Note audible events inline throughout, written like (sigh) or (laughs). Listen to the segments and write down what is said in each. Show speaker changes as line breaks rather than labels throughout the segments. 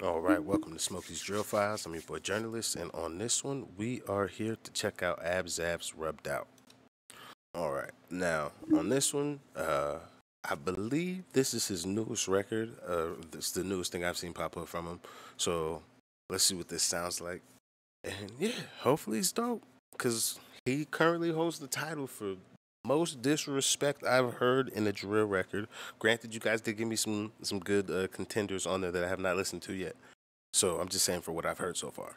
All right, welcome to Smokey's Drill Files. I'm your boy Jurnalist, and on this one, we are here to check out AbzSav's Rubbed Out. All right, now on this one, uh, I believe this is his newest record. Uh, this is the newest thing I've seen pop up from him. So let's see what this sounds like. And yeah, hopefully it's dope because he currently holds the title for most disrespect I've heard in a drill record. Granted, you guys did give me some some good uh, contenders on there that I have not listened to yet. So I'm just saying for what I've heard so far.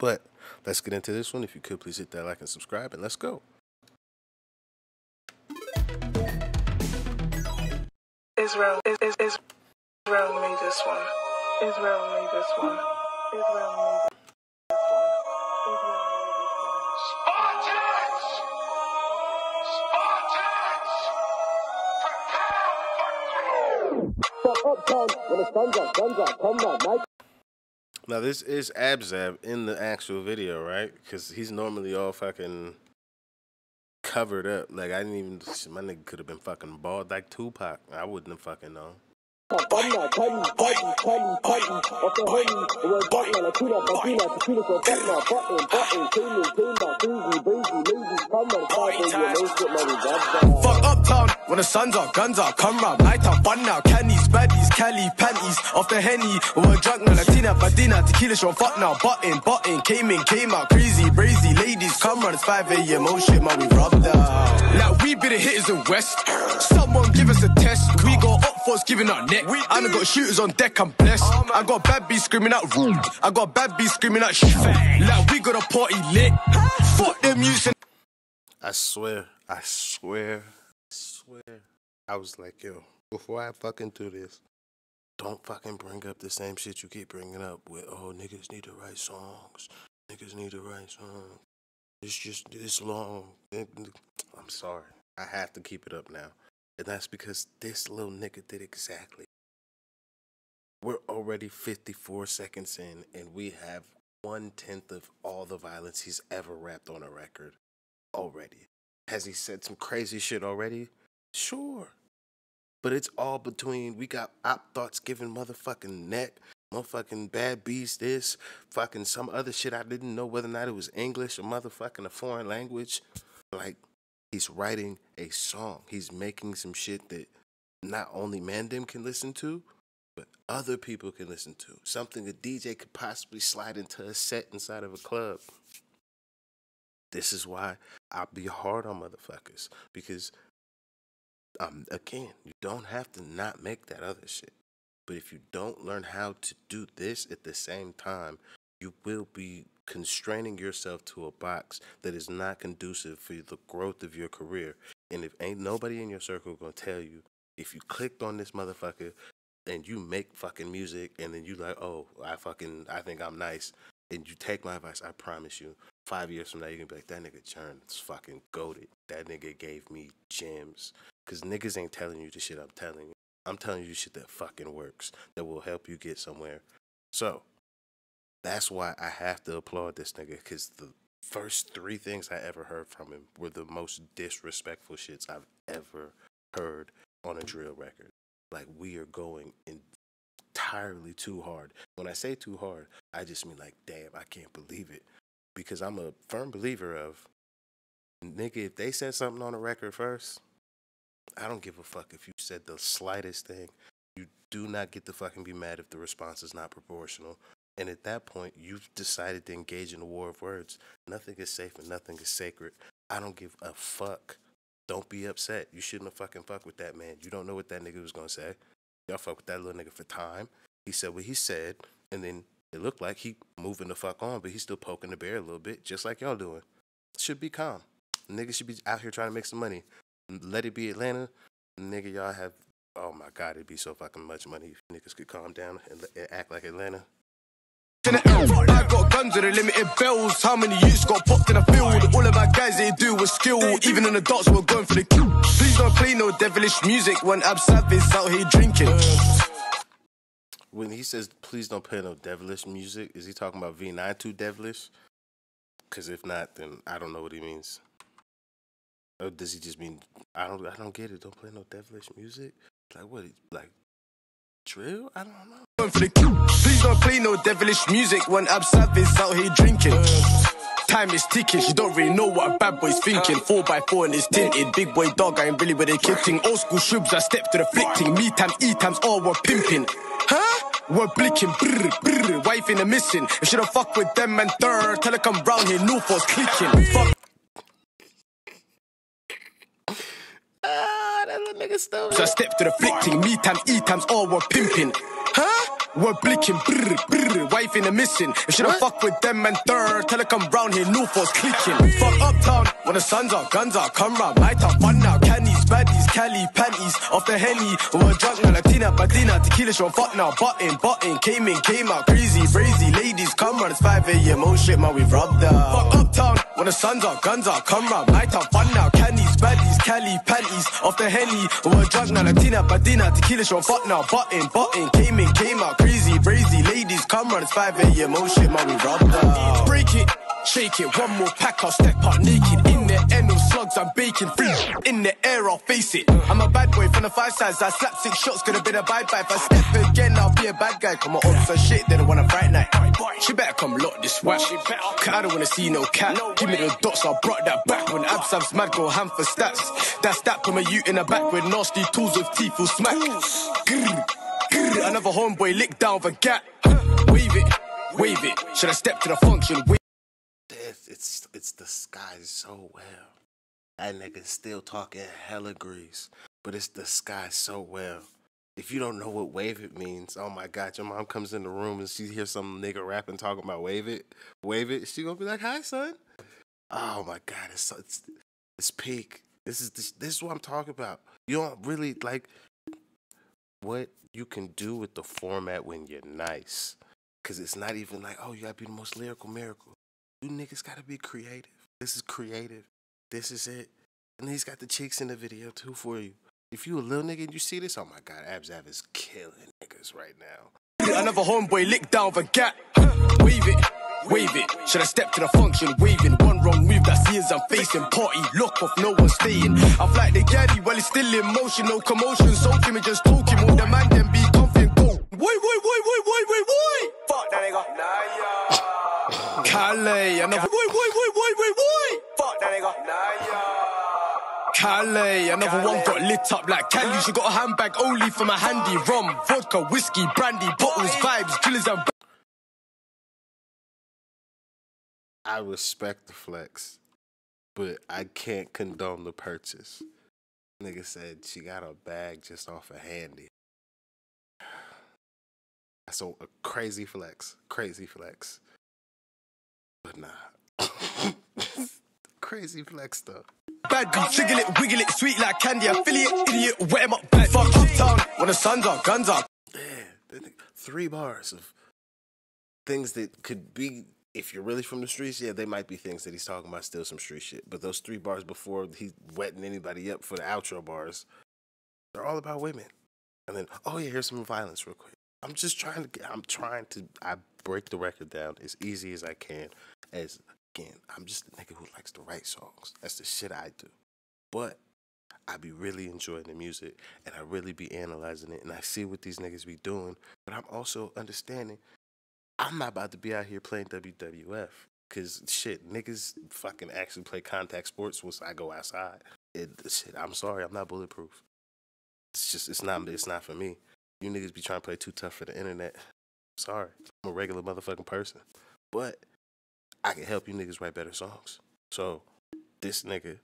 But let's get into this one. If you could please hit that like and subscribe, and let's go.
Israel is is is Israel made this one. Israel made this one. Israel made this one.
Come Mike.
Now this is AbzSav in the actual video, right? Because he's normally all fucking covered up. Like I didn't even. My nigga could have been fucking bald like Tupac. I wouldn't have fucking known.
Fuck when the sun's up, guns up, come round, light up, fun now, candies, baddies, Cali, panties, off the henny, we're drunk now, Latina, Fadina, tequila, show fuck now, button, button, came in, came out, crazy, brazy, ladies, come round, it's 5 a.m., oh shit, man, we rubbed out. Now we be the hitters in West, someone give us a test, we got up for us giving our neck, I done got shooters on deck, I'm blessed, I got bad bees screaming out, room, I got bad bees screaming out, shit, like we got a party lit, fuck them and
I swear, I swear, I. I was like, yo, before I fucking do this, don't fucking bring up the same shit you keep bringing up with, oh, niggas need to write songs. Niggas need to write songs. It's just it's long. I'm sorry. I have to keep it up now. And that's because this little nigga did exactly. We're already 54 seconds in, and we have one tenth of all the violence he's ever rapped on a record already. Has he said some crazy shit already? Sure. But it's all between we got op thoughts giving motherfucking neck, motherfucking bad beast this, fucking some other shit I didn't know whether or not it was English or motherfucking a foreign language. Like he's writing a song. He's making some shit that not only Mandem can listen to, but other people can listen to. Something a DJ could possibly slide into a set inside of a club. This is why I be hard on motherfuckers because, um, again, you don't have to not make that other shit. But if you don't learn how to do this at the same time, you will be constraining yourself to a box that is not conducive for the growth of your career. And if ain't nobody in your circle gonna tell you, if you clicked on this motherfucker and you make fucking music and then you like, oh, I fucking I think I'm nice, and you take my advice, I promise you, five years from now you're gonna be like, that nigga is fucking goaded. That nigga gave me gems. Cause niggas ain't telling you the shit I'm telling you. I'm telling you shit that fucking works, that will help you get somewhere. So that's why I have to applaud this nigga, cause the first three things I ever heard from him were the most disrespectful shits I've ever heard on a drill record. Like we are going entirely too hard. When I say too hard, I just mean like, damn, I can't believe it. Because I'm a firm believer of nigga, if they said something on a record first, I don't give a fuck if you said the slightest thing. You do not get to fucking be mad if the response is not proportional. And at that point, you've decided to engage in a war of words. Nothing is safe and nothing is sacred. I don't give a fuck. Don't be upset. You shouldn't have fucking fuck with that man. You don't know what that nigga was gonna say. Y'all fuck with that little nigga for time. He said what he said, and then it looked like he moving the fuck on, but he's still poking the bear a little bit, just like y'all doing. Should be calm. Niggas should be out here trying to make some money. Let it be Atlanta. Nigga, y'all have. Oh my God, it'd be so fucking much money if niggas could calm down and, and act like Atlanta.
in the L. I got guns with the limited bells. How many youths got popped in the field? All of my guys they do was skill. Even in the dots, we're going for the kill. Please don't play no devilish music when Ab Savage out here drinking.
When he says, please don't play no devilish music, is he talking about V9 too devilish? Because if not, then I don't know what he means. Or does he just mean, I don't I don't get it, don't play no devilish music? Like what, like drill? I don't know.
Please don't play no devilish music when Ab Savage out here drinking. Time is ticking, she don't really know what a bad boy's thinking. 4x4 and it's tinted. Big boy dog, I ain't really with a kidding. Old school shrubs, I step to the flicking. Me times, E times, all we're pimping. Huh? We're blicking, brr, brr, wife in the missing. If she don't fuck with them and third, tell her come round here, no force clicking. Fuck.
Nigga.
So I stepped to the flicking, me times, E times, all we're pimping. Huh? We're blicking, brr, brr, wife in the missing. If she don't fuck with them and third, tell her come round here, new force clicking. Fuck uptown, when the suns are, guns are, come round, night have fun now. Candies, baddies, Cali, panties, off the henny. We're drunk now, Latina, Badina, tequila, show fuck now. Button, button, came in, came out, crazy, crazy. Ladies, come round, it's 5 a.m. Oh shit, man, we rubbed out. Fuck uptown, when the suns are, guns are, come round, night have fun now. Candies, baddies, Cali, panties, off the henny. We're drunk now, Latina, Badina, tequila, show fuck now. Button, button, came in, came out, crazy, crazy. Ladies, come round, it's 5 a.m. Oh shit, man, we rubbed out. Break it. Shake it, one more pack, I'll step out naked. In the air, no slugs, I'm baking free. In the air, I'll face it. I'm a bad boy from the five sides. I slap six shots, could have been a bye bye. If I step again, I'll be a bad guy. Come on, and shit, they don't want a fright night. She better come lock this whack. I don't wanna see no cat. Give me the dots, I brought that back. When AbzSav's mad, go ham for stats. That's that, from my ute in the back with nasty tools with teeth will smack. Grr, grr, another homeboy lick down for gat. Wave it, wave it. Should I step to the function?
It's, it's it's disguised so well. That nigga still talking hella grease, but it's disguised so well. If you don't know what wave it means, oh my god, your mom comes in the room and she hears some nigga rapping talking about wave it, wave it. She gonna be like, "Hi, son." Oh my god, it's so- it's it's peak. This is this, this is what I'm talking about. You don't really like what you can do with the format when you're nice, because it's not even like, oh, you gotta be the most lyrical miracle. You niggas gotta be creative. This is creative. This is it. And he's got the chicks in the video too for you. If you a little nigga and you see this, oh my god, AbzSav is killing niggas right now.
Another homeboy lick down for gat. Wave it, wave it. Should I step to the function? Waving one wrong move that sees I'm facing. Party, look off, no one staying. I fly the gaddy while it's still in motion, no commotion. So Jimmy just talking, all the man then be confident. Go. Wait, wait, wait, wait, wait, wait, wait. Fuck that nigga. Nah, (laughs) Calais, another. Wait, wait, wait, wait, wait, wait. Fuck that nigga. Nah, Calais, another one got lit up like candy. She got a handbag only for my handy. Rum, vodka, whiskey, brandy, bottles, vibes, killers and
I respect the flex, but I can't condone the purchase. Nigga said she got a bag just off a handy. That's a, a crazy flex. Crazy flex. But nah. (laughs) crazy flex though.
bad beat. Jiggle it, wiggle it, sweet like candy. Affiliate, idiot, wet 'em up. Bad Fuck uptown when the sun's out, guns.
Yeah, three bars of things that could be, if you're really from the streets, yeah, they might be things that he's talking about, still some street shit. But those three bars before he's wetting anybody up for the outro bars, they're all about women. And then, oh yeah, here's some violence real quick. I'm just trying to, get, I'm trying to, I break the record down as easy as I can. As again, I'm just a nigga who likes to write songs. That's the shit I do. But I be really enjoying the music and I really be analyzing it and I see what these niggas be doing, but I'm also understanding I'm not about to be out here playing WWF because shit, niggas fucking actually play contact sports once I go outside. It, shit, I'm sorry, I'm not bulletproof. It's just, it's not, it's not for me. You niggas be trying to play too tough for the internet. Sorry, I'm a regular motherfucking person, but I can help you niggas write better songs. So this nigga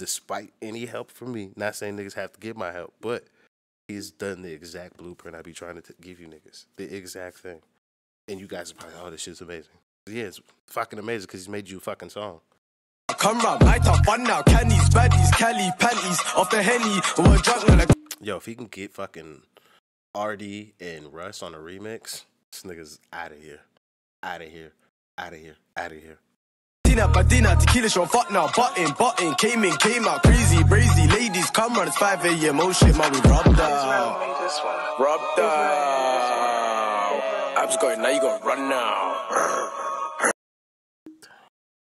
despite any help from me. Not saying niggas have to get my help, but he's done the exact blueprint I be trying to t- give you niggas. The exact thing. And you guys are probably, oh, this shit's amazing. Yeah, it's fucking amazing because he's made you a fucking song.
Come round, night have fun now. Candies, baddies, Cali, panties, off the henny. We're drunk now. Like,
Yo, if he can get fucking RD and Russ on a remix, this nigga's out of here. Out of here. Out of here. Out of here.
Tina, Badina, tequila, show fuck now. Button, button, came in, came out. Crazy, brazy. Ladies, come round, it's 5 a.m. Oh shit, man, we rubbed out.
made this one.
Rubbed out. Abs going, now you gonna run now.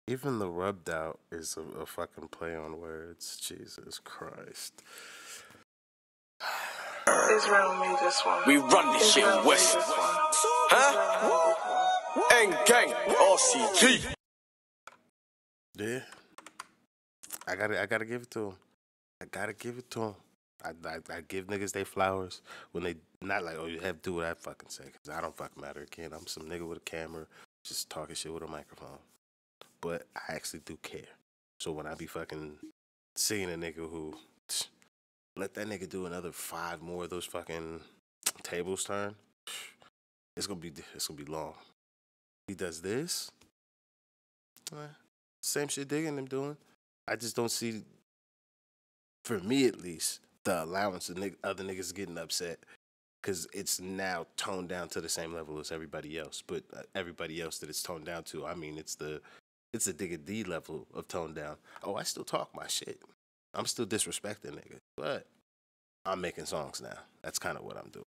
Even the rubbed out is a, a fucking play on words. Jesus Christ.
Israel made this one.
We run this shit
Israel made
west.
this one.
Huh? N gang, RCG.
Yeah. I gotta I gotta give it to him. I gotta give it to him. I, I, I give niggas they flowers when they not like oh you have to do what I fucking say because I don't fucking matter again I'm some nigga with a camera just talking shit with a microphone but I actually do care so when I be fucking seeing a nigga who (sniffs) let that nigga do another five more of those fucking tables turn (sniffs) it's gonna be it's gonna be long he does this eh, same shit digging them doing I just don't see for me at least the allowance of other niggas getting upset because it's now toned down to the same level as everybody else. But uh, everybody else that it's toned down to, I mean, it's the it's the Digga D level of toned down. Oh, I still talk my shit. I'm still disrespecting niggas, but I'm making songs now. That's kind of what I'm doing.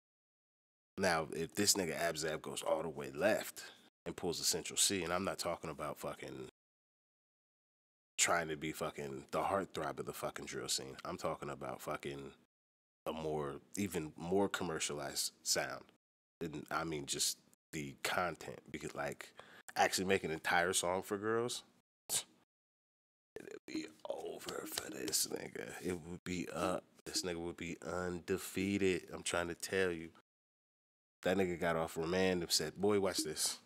Now, if this nigga AbzSav goes all the way left and pulls a Central Cee, and I'm not talking about fucking trying to be fucking the heartthrob of the fucking drill scene. I'm talking about fucking a more, even more commercialized sound. And I mean, just the content. Because, like, actually make an entire song for girls, it'd be over for this nigga. It would be up. This nigga would be undefeated. I'm trying to tell you. That nigga got off remand and said, Boy, watch this.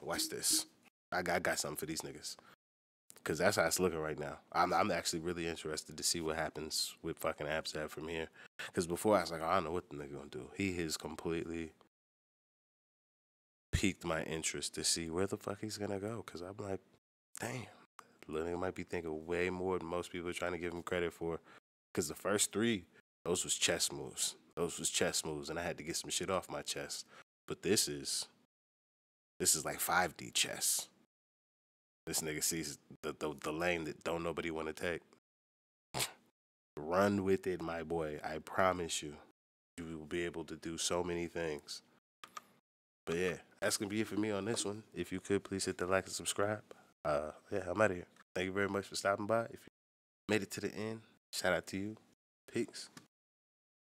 Watch this. I got, I got something for these niggas because that's how it's looking right now. I'm I'm actually really interested to see what happens with fucking AbzSav from here. Because before I was like, I don't know what the nigga gonna do. He has completely piqued my interest to see where the fuck he's gonna go. Because I'm like, damn, little nigga might be thinking way more than most people are trying to give him credit for. Because the first three, those was chess moves. Those was chess moves, and I had to get some shit off my chest. But this is, this is like 5D chess. This nigga sees the, the, the lane that don't nobody want to take. (laughs) Run with it, my boy. I promise you, you will be able to do so many things. But yeah, that's gonna be it for me on this one. If you could please hit the like and subscribe. Uh, yeah, I'm out of here. Thank you very much for stopping by. If you made it to the end, shout out to you. Peace.